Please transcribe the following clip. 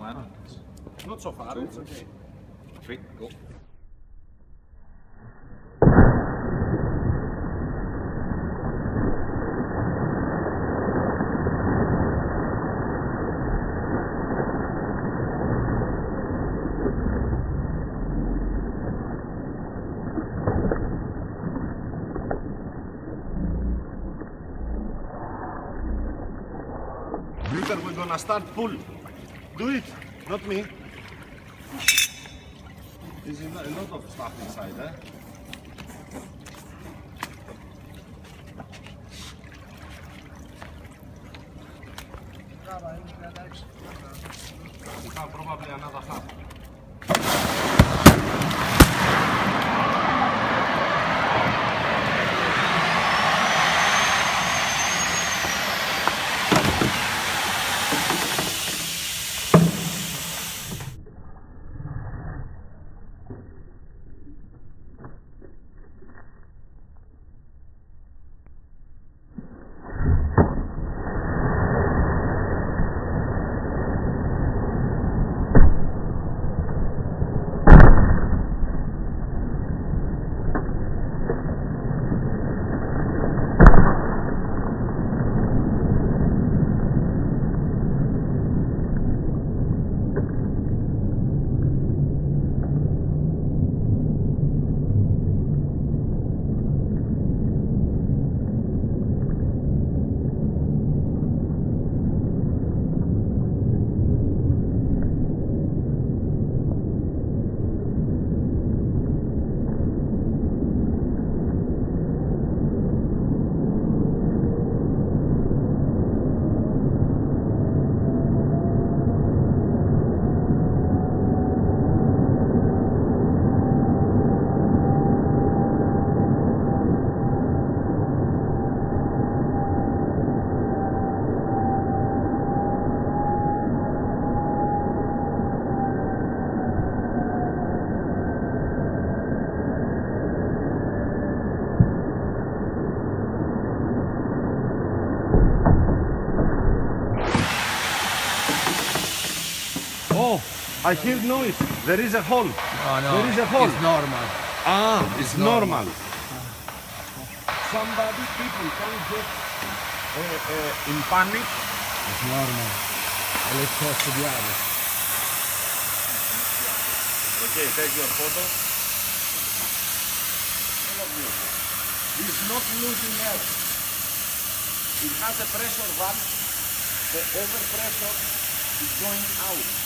One. Not so far, it's okay. Three. Go. We're gonna start pull. Do it, not me. There's a lot of stuff inside, eh? We have probably another half. I hear noise. There is a hole. Oh no, There is a hole. it's normal. Ah, it's normal. normal. Somebody, people can get uh, uh, in panic. It's normal. È l'eccesso di aria. Okay, take your photo. All of you. It's not losing air. It has a pressure valve. The overpressure is going out.